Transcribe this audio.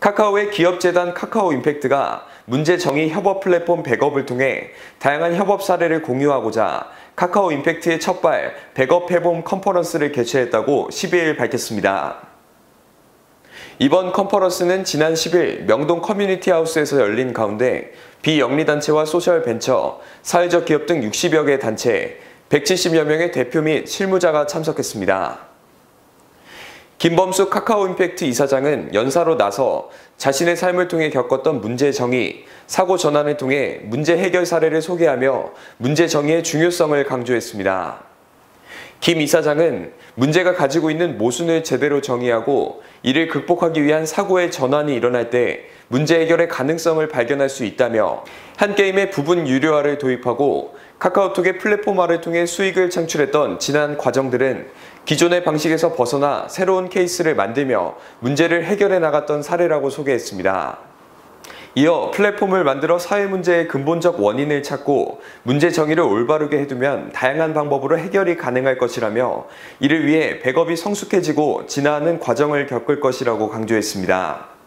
카카오의 기업재단 카카오 임팩트가 문제 정의 협업 플랫폼 백업을 통해 다양한 협업 사례를 공유하고자 카카오 임팩트의 첫발 백업 해봄 컨퍼런스를 개최했다고 12일 밝혔습니다. 이번 컨퍼런스는 지난 10일 명동 커뮤니티 하우스에서 열린 가운데 비영리단체와 소셜벤처, 사회적 기업 등 60여 개 단체, 170여 명의 대표 및 실무자가 참석했습니다. 김범수 카카오 임팩트 이사장은 연사로 나서 자신의 삶을 통해 겪었던 문제 정의, 사고 전환을 통해 문제 해결 사례를 소개하며 문제 정의의 중요성을 강조했습니다. 김 이사장은 문제가 가지고 있는 모순을 제대로 정의하고 이를 극복하기 위한 사고의 전환이 일어날 때 문제 해결의 가능성을 발견할 수 있다며 한 게임의 부분 유료화를 도입하고 카카오톡의 플랫폼화를 통해 수익을 창출했던 지난 과정들은 기존의 방식에서 벗어나 새로운 케이스를 만들며 문제를 해결해 나갔던 사례라고 소개했습니다. 이어 플랫폼을 만들어 사회 문제의 근본적 원인을 찾고 문제 정의를 올바르게 해두면 다양한 방법으로 해결이 가능할 것이라며 이를 위해 백업이 성숙해지고 진화하는 과정을 겪을 것이라고 강조했습니다.